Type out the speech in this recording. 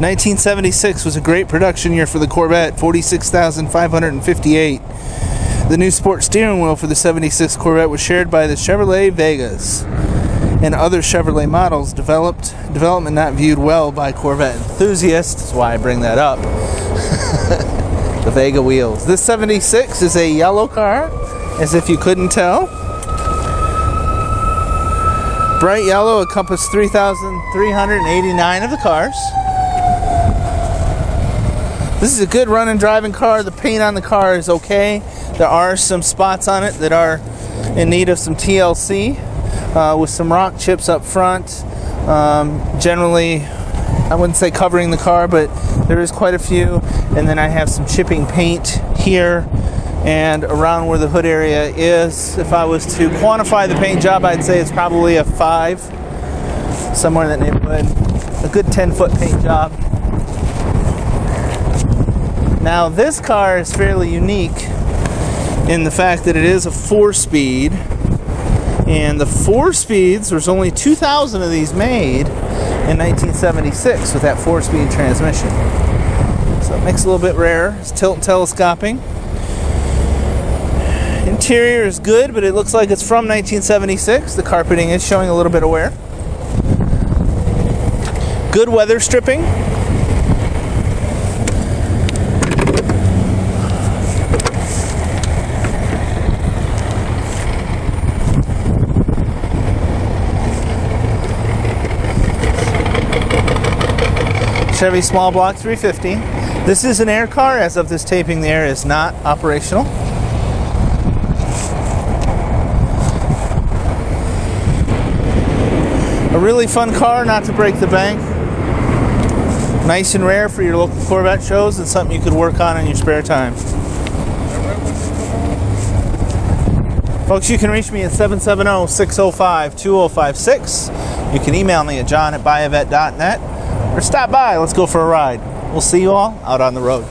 1976 was a great production year for the Corvette, 46,558. The new sport steering wheel for the 76 Corvette was shared by the Chevrolet Vegas and other Chevrolet models developed development not viewed well by Corvette enthusiasts. That's why I bring that up. the Vega wheels. This 76 is a yellow car, as if you couldn't tell. Bright yellow encompassed 3,389 of the cars. This is a good running driving car. The paint on the car is okay. There are some spots on it that are in need of some TLC uh, with some rock chips up front. Um, generally, I wouldn't say covering the car, but there is quite a few. And then I have some chipping paint here and around where the hood area is. If I was to quantify the paint job, I'd say it's probably a five, somewhere in that neighborhood. A good 10 foot paint job. Now, this car is fairly unique in the fact that it is a four speed. And the four speeds, there's only 2,000 of these made in 1976 with that four speed transmission. So it makes it a little bit rare. It's tilt telescoping. Interior is good, but it looks like it's from 1976. The carpeting is showing a little bit of wear. Good weather stripping. Chevy Small Block 350. This is an air car. As of this taping, the air is not operational. A really fun car, not to break the bank. Nice and rare for your local Corvette shows and something you could work on in your spare time. Folks, you can reach me at 770 605 2056. You can email me at john at buyavette.net or stop by. Let's go for a ride. We'll see you all out on the road.